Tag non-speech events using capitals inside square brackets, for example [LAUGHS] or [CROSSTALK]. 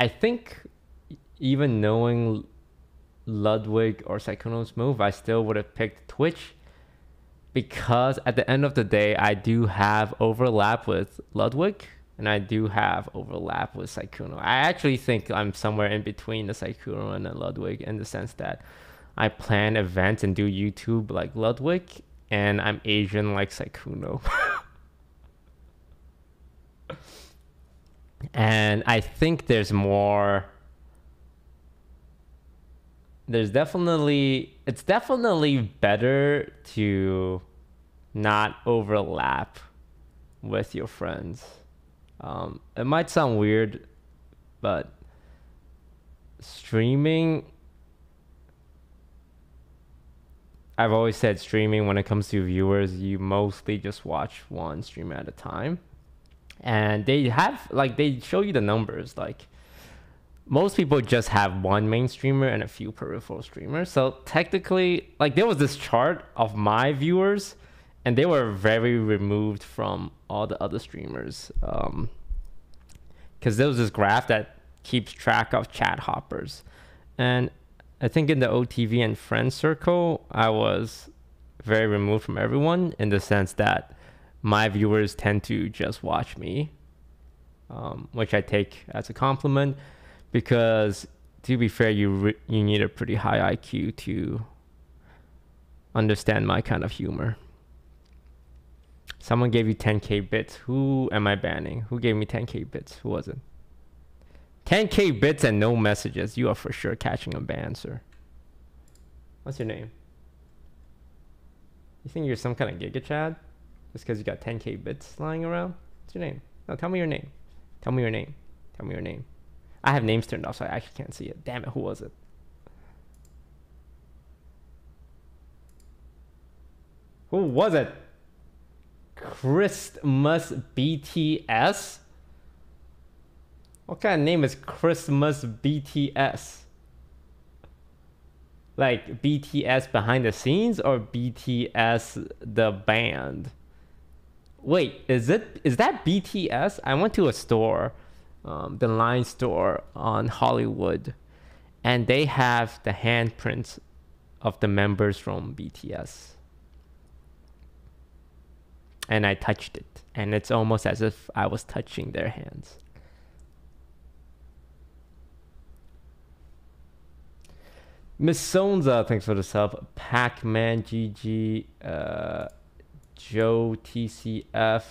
I think even knowing Ludwig or Sykkuno's move, I still would have picked Twitch because at the end of the day, I do have overlap with Ludwig and I do have overlap with Sykkuno. I actually think I'm somewhere in between the Sykkuno and the Ludwig in the sense that I plan events and do YouTube like Ludwig, and I'm Asian like Sykkuno. [LAUGHS] and I think there's more. There's definitely it's definitely better to not overlap with your friends. Um, it might sound weird, but streaming I've always said streaming when it comes to viewers, you mostly just watch one stream at a time. And they have like they show you the numbers like most people just have one main streamer and a few peripheral streamers. So technically like there was this chart of my viewers and they were very removed from all the other streamers. Um cuz there was this graph that keeps track of chat hoppers. And I think in the OTV and friend circle, I was very removed from everyone in the sense that my viewers tend to just watch me, um, which I take as a compliment because to be fair, you re- you need a pretty high IQ to understand my kind of humor. Someone gave you 10k bits. Who am I banning? Who gave me 10k bits? Who was it? 10k bits and no messages. You are for sure catching a ban, sir. What's your name? You think you're some kind of Giga Chad? Just because you got 10k bits lying around? What's your name? No, tell me your name. Tell me your name. Tell me your name. I have names turned off, so I actually can't see it. Damn it, who was it? Who was it? Christmas BTS? What kind of name is Christmas BTS? Like BTS behind the scenes or BTS the band? Wait, is it is that BTS? I went to a store, um, the Line store on Hollywood, and they have the handprints of the members from BTS. And I touched it, and it's almost as if I was touching their hands. Miss Sonza, thanks for the sub. Pac Man GG, uh, Joe TCF,